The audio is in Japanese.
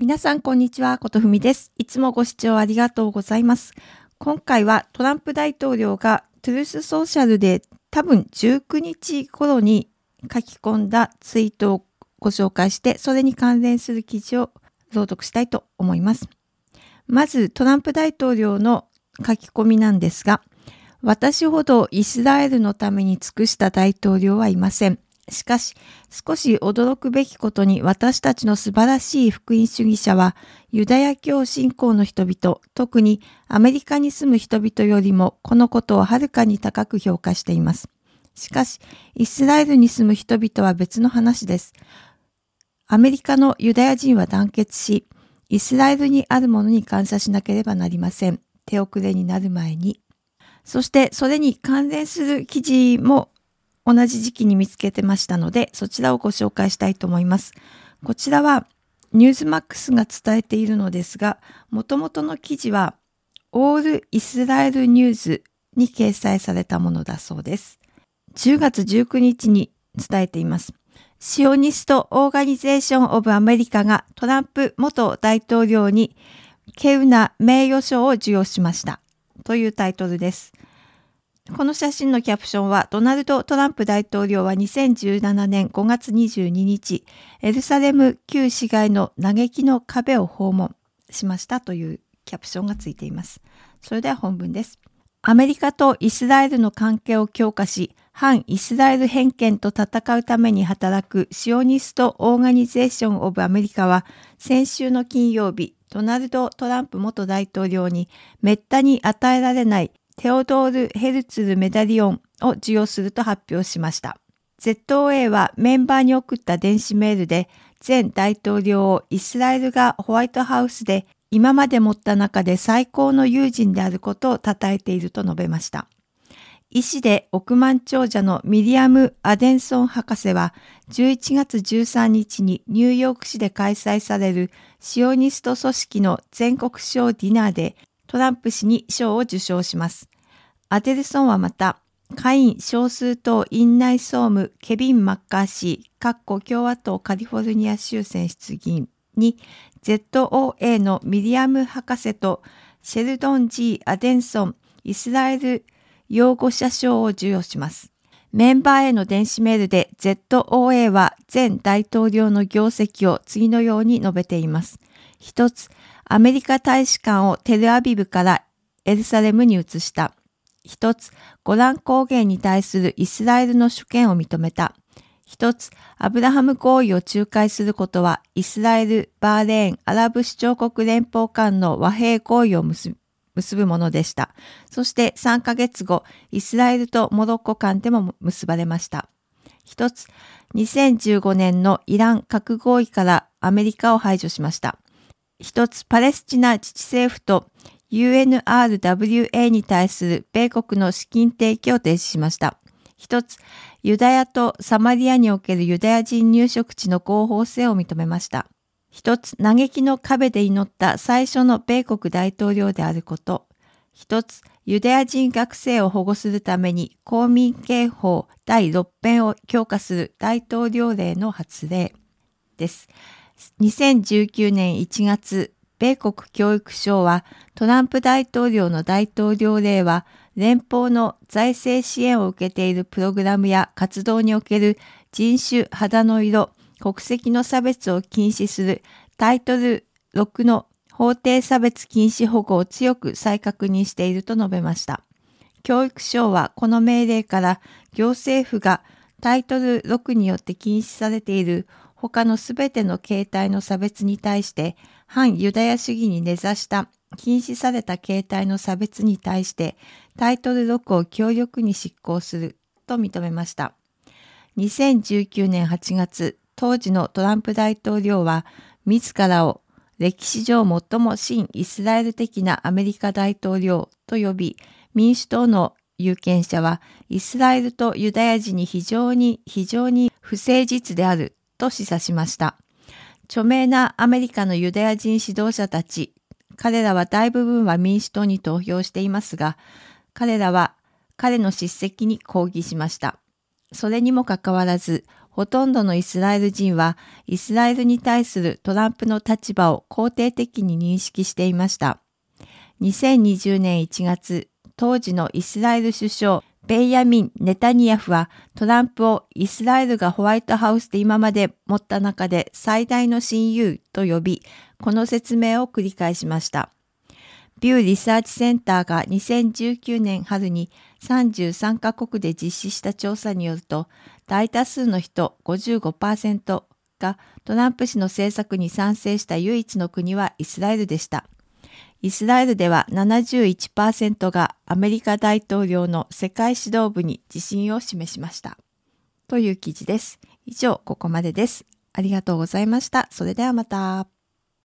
皆さんこんにちは、ことふみです。いつもご視聴ありがとうございます。今回はトランプ大統領がトゥルースソーシャルで多分19日頃に書き込んだツイートをご紹介して、それに関連する記事を朗読したいと思います。まずトランプ大統領の書き込みなんですが、私ほどイスラエルのために尽くした大統領はいません。しかし、少し驚くべきことに私たちの素晴らしい福音主義者は、ユダヤ教信仰の人々、特にアメリカに住む人々よりもこのことをはるかに高く評価しています。しかし、イスラエルに住む人々は別の話です。アメリカのユダヤ人は団結し、イスラエルにあるものに感謝しなければなりません。手遅れになる前に。そしてそれに関連する記事も同じ時期に見つけてましたので、そちらをご紹介したいと思います。こちらはニュースマックスが伝えているのですが、もともとの記事はオールイスラエルニュースに掲載されたものだそうです。10月19日に伝えています。シオニスト・オーガニゼーション・オブ・アメリカがトランプ元大統領に稀有な名誉賞を授与しましたというタイトルです。この写真のキャプションは、ドナルド・トランプ大統領は2017年5月22日、エルサレム旧市街の嘆きの壁を訪問しましたというキャプションがついています。それでは本文です。アメリカとイスラエルの関係を強化し、反イスラエル偏見と戦うために働くシオニスト・オーガニゼーション・オブ・アメリカは、先週の金曜日、ドナルド・トランプ元大統領にめったに与えられないテオドール・ヘルツル・メダリオンを授与すると発表しました。ZOA はメンバーに送った電子メールで前大統領をイスラエルがホワイトハウスで今まで持った中で最高の友人であることを称えていると述べました。医師で億万長者のミリアム・アデンソン博士は11月13日にニューヨーク市で開催されるシオニスト組織の全国賞ディナーでトランプ氏に賞を受賞します。アデルソンはまた、下院少数党院内総務ケビン・マッカーシー、共和党カリフォルニア州選出議員に ZOA のミリアム博士とシェルドン・ジー・アデンソンイスラエル擁護者賞を授与します。メンバーへの電子メールで ZOA は前大統領の業績を次のように述べています。一つ、アメリカ大使館をテルアビブからエルサレムに移した。一つ、ゴラン高原に対するイスラエルの主権を認めた。一つ、アブラハム合意を仲介することは、イスラエル、バーレーン、アラブ首長国連邦間の和平合意を結ぶものでした。そして3ヶ月後、イスラエルとモロッコ間でも結ばれました。一つ、2015年のイラン核合意からアメリカを排除しました。一つ、パレスチナ自治政府と UNRWA に対する米国の資金提供を停止しました。一つ、ユダヤとサマリアにおけるユダヤ人入植地の合法性を認めました。一つ、嘆きの壁で祈った最初の米国大統領であること。一つ、ユダヤ人学生を保護するために公民刑法第6編を強化する大統領令の発令です。2019年1月、米国教育省はトランプ大統領の大統領令は連邦の財政支援を受けているプログラムや活動における人種、肌の色、国籍の差別を禁止するタイトル6の法定差別禁止保護を強く再確認していると述べました。教育省はこの命令から行政府がタイトル6によって禁止されている他のすべての形態の差別に対して反ユダヤ主義に根ざした禁止された形態の差別に対してタイトル6を強力に執行すると認めました。2019年8月、当時のトランプ大統領は自らを歴史上最も親イスラエル的なアメリカ大統領と呼び、民主党の有権者はイスラエルとユダヤ人に非常に非常に不誠実であると示唆しました。著名なアメリカのユダヤ人指導者たち、彼らは大部分は民主党に投票していますが、彼らは彼の叱責に抗議しました。それにもかかわらず、ほとんどのイスラエル人はイスラエルに対するトランプの立場を肯定的に認識していました。2020年1月、当時のイスラエル首相ベイヤミン・ネタニヤフはトランプをイスラエルがホワイトハウスで今まで持った中で最大の親友と呼び、この説明を繰り返しました。ビューリサーチセンターが2019年春に33カ国で実施した調査によると、大多数の人55%がトランプ氏の政策に賛成した唯一の国はイスラエルでした。イスラエルでは71%がアメリカ大統領の世界指導部に自信を示しました。という記事です。以上、ここまでです。ありがとうございました。それではまた。